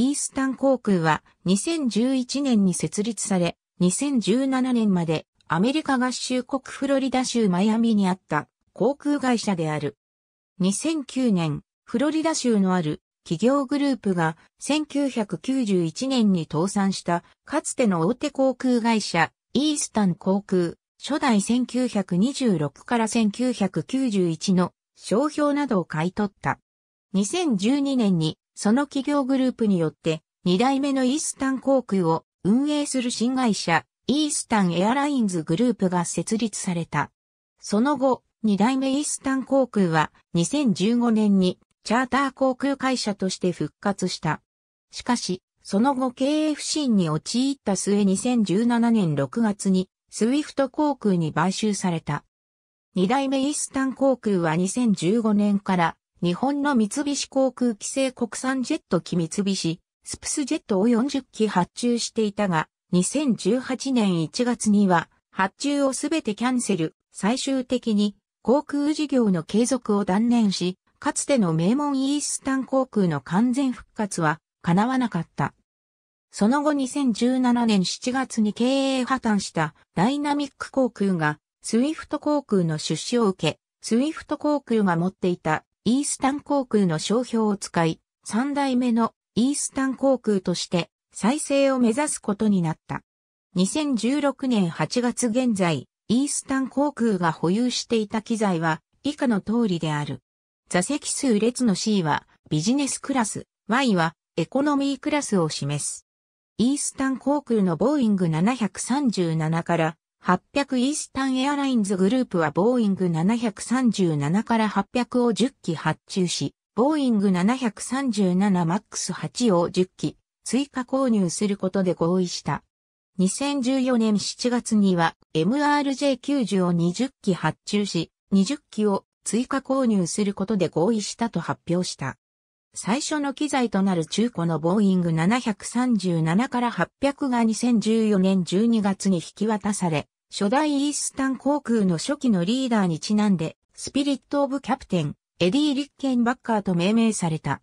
イースタン航空は2011年に設立され、2017年までアメリカ合衆国フロリダ州マイアミにあった航空会社である。2009年、フロリダ州のある企業グループが1991年に倒産したかつての大手航空会社イースタン航空初代1926から1991の商標などを買い取った。2012年にその企業グループによって2代目のイースタン航空を運営する新会社イースタンエアラインズグループが設立された。その後、2代目イースタン航空は2015年にチャーター航空会社として復活した。しかし、その後経営不振に陥った末2017年6月にスウィフト航空に買収された。二代目イースタン航空は2015年から日本の三菱航空規制国産ジェット機三菱スプスジェットを40機発注していたが、2018年1月には発注をすべてキャンセル、最終的に航空事業の継続を断念し、かつての名門イースタン航空の完全復活は叶わなかった。その後2017年7月に経営破綻したダイナミック航空がスウィフト航空の出資を受け、スウィフト航空が持っていたイースタン航空の商標を使い、3代目のイースタン航空として再生を目指すことになった。2016年8月現在、イースタン航空が保有していた機材は以下の通りである。座席数列の C はビジネスクラス、Y はエコノミークラスを示す。イースタン航空のボーイング737から800イースタンエアラインズグループはボーイング737から800を10機発注し、ボーイング 737MAX8 を10機追加購入することで合意した。2014年7月には MRJ90 を20機発注し、20機を追加購入することで合意したと発表した。最初の機材となる中古のボーイング737から800が2014年12月に引き渡され、初代イースタン航空の初期のリーダーにちなんで、スピリット・オブ・キャプテン、エディ・リッケンバッカーと命名された。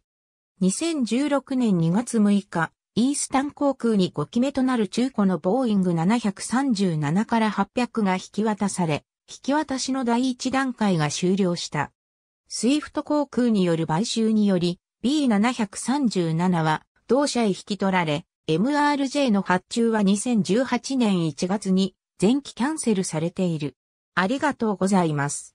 2016年2月6日、イースタン航空に5機目となる中古のボーイング737から800が引き渡され、引き渡しの第一段階が終了した。スイフト航空による買収により、B737 は同社へ引き取られ、MRJ の発注は2018年1月に全機キャンセルされている。ありがとうございます。